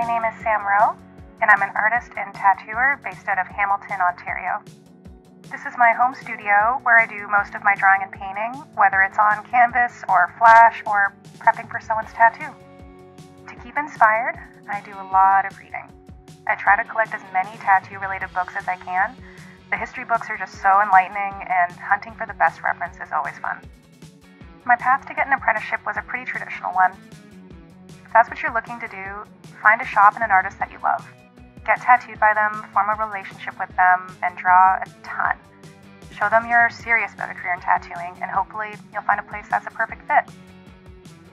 name is Sam Roe, and I'm an artist and tattooer based out of Hamilton, Ontario. This is my home studio where I do most of my drawing and painting, whether it's on canvas or flash or prepping for someone's tattoo. To keep inspired, I do a lot of reading. I try to collect as many tattoo related books as I can. The history books are just so enlightening, and hunting for the best reference is always fun. My path to get an apprenticeship was a pretty traditional one. If that's what you're looking to do, find a shop and an artist that you love. Get tattooed by them, form a relationship with them, and draw a ton. Show them you're serious about a career in tattooing, and hopefully you'll find a place that's a perfect fit.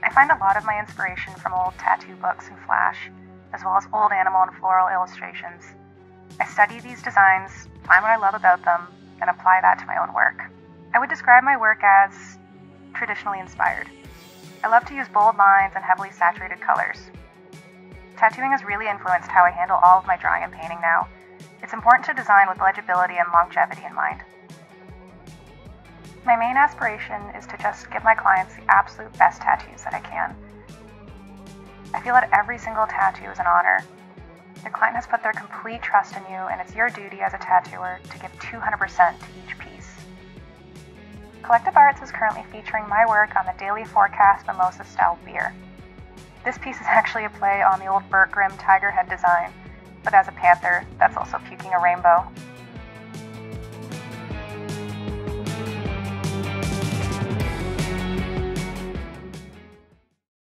I find a lot of my inspiration from old tattoo books and flash, as well as old animal and floral illustrations. I study these designs, find what I love about them, and apply that to my own work. I would describe my work as traditionally inspired. I love to use bold lines and heavily saturated colors. Tattooing has really influenced how I handle all of my drawing and painting now. It's important to design with legibility and longevity in mind. My main aspiration is to just give my clients the absolute best tattoos that I can. I feel that every single tattoo is an honor. The client has put their complete trust in you, and it's your duty as a tattooer to give 200% to each piece. Collective Arts is currently featuring my work on the Daily Forecast Mimosa Style beer. This piece is actually a play on the old Bert Grimm tiger head design, but as a panther that's also puking a rainbow.